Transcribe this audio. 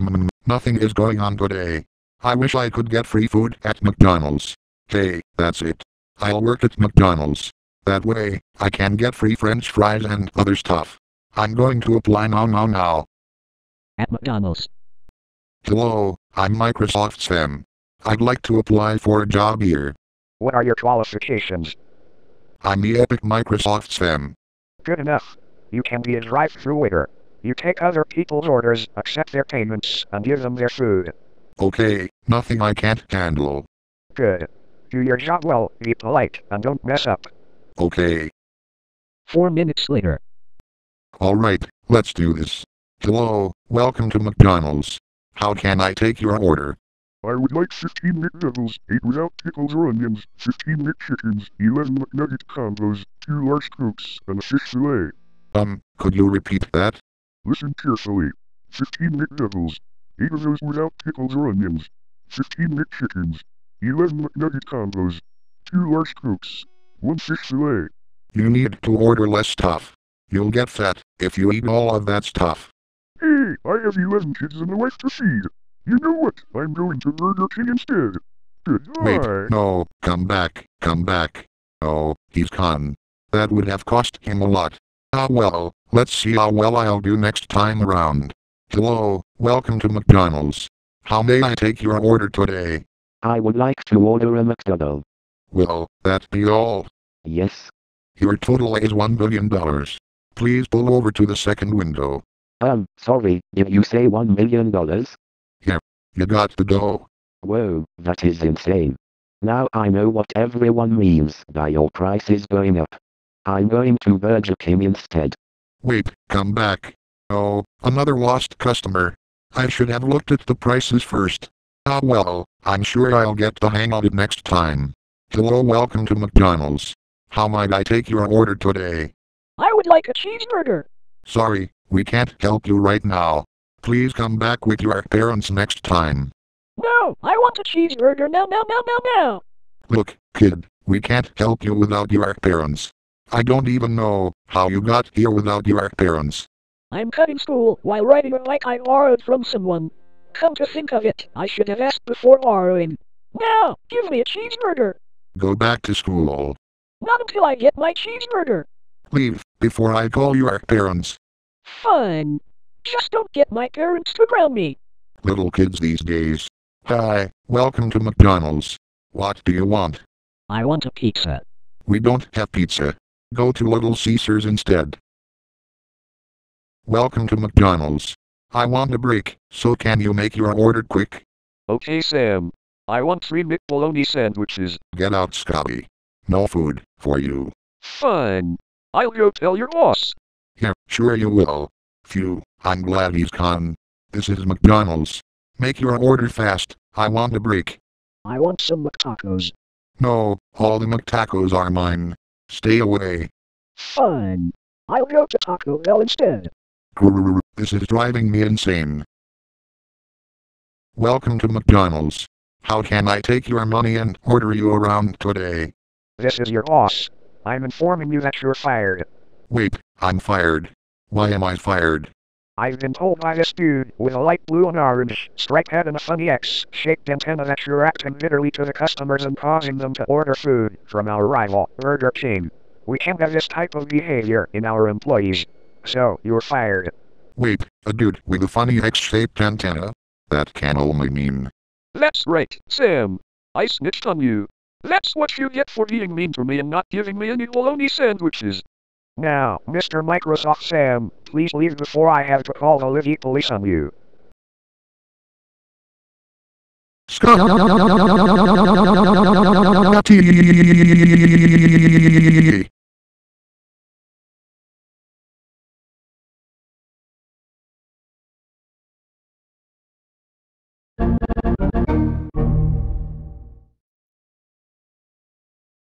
Mm, nothing is going on today. I wish I could get free food at McDonald's. Hey, that's it. I'll work at McDonald's. That way, I can get free french fries and other stuff. I'm going to apply now now now. At McDonald's. Hello, I'm Microsoft Sam. I'd like to apply for a job here. What are your qualifications? I'm the epic Microsoft Sam. Good enough. You can be a drive-through waiter. You take other people's orders, accept their payments, and give them their food. Okay, nothing I can't handle. Good. Do your job well, be polite, and don't mess up. Okay, Four minutes later. alright, let's do this. Hello, welcome to McDonald's. How can I take your order? I would like 15 McDoubles, 8 without pickles or onions, 15 McChickens, 11 McNugget combos, 2 large cokes, and a fish fillet. Um, could you repeat that? Listen carefully. 15 McDoubles, 8 of those without pickles or onions, 15 McChickens, 11 McNugget combos, 2 large cokes, 1 fish fillet. You need to order less stuff. You'll get fat if you eat all of that stuff. Hey, I have 11 kids and a wife to feed. You know what? I'm going to Burger King instead. Wait, no, come back, come back. Oh, he's gone. That would have cost him a lot. Ah well, let's see how well I'll do next time around. Hello, welcome to McDonald's. How may I take your order today? I would like to order a McDouble. Will that be all? Yes. Your total is $1 billion. Please pull over to the second window. Um, sorry, did you say one million dollars? Yeah, You got the dough. Whoa, that is insane. Now I know what everyone means by your price is going up. I'm going to Burger King instead. Wait, come back. Oh, another lost customer. I should have looked at the prices first. Ah well, I'm sure I'll get the hang of it next time. Hello, welcome to McDonald's. How might I take your order today? I would like a cheeseburger. Sorry, we can't help you right now. Please come back with your parents next time. No, I want a cheeseburger now, now, now, now, now. Look, kid, we can't help you without your parents. I don't even know how you got here without your parents. I'm cutting school while riding a bike I borrowed from someone. Come to think of it, I should have asked before borrowing. Now, give me a cheeseburger. Go back to school. Not until I get my cheeseburger. Leave before I call your parents. Fine. Just don't get my parents to ground me. Little kids these days. Hi, welcome to McDonald's. What do you want? I want a pizza. We don't have pizza. Go to Little Caesars instead. Welcome to McDonald's. I want a break, so can you make your order quick? Okay, Sam. I want three McBologna sandwiches. Get out, Scotty. No food for you. Fine. I'll go tell your boss. Yeah, sure you will. Phew, I'm glad he's gone. This is McDonald's. Make your order fast. I want a break. I want some McTacos. No, all the McTacos are mine. Stay away. Fine. I'll go to Taco Bell instead. Grrr, This is driving me insane. Welcome to McDonald's. How can I take your money and order you around today? This is your boss. I'm informing you that you're fired. Wait, I'm fired. Why am I fired? I've been told by this dude with a light blue and orange striped head and a funny X-shaped antenna that you're acting bitterly to the customers and causing them to order food from our rival, Burger King. We can't have this type of behavior in our employees. So, you're fired. Wait, a dude with a funny X-shaped antenna? That can only mean. That's right, Sam. I snitched on you. That's what you get for being mean to me and not giving me any bologna sandwiches. Now, Mr. Microsoft Sam, please leave before I have to call the Livy police on you. Scotty!